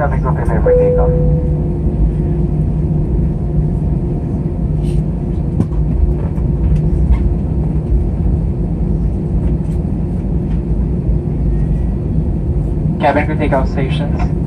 coming up in every takeoff. Cabin crew takeoff stations.